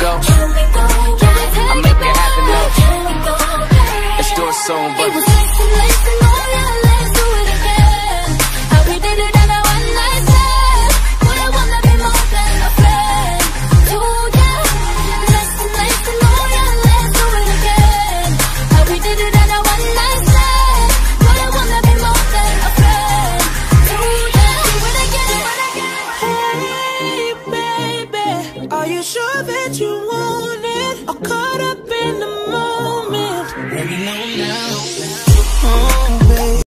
go. I make it happen though. Let's do it soon, but. Are you sure that you want it?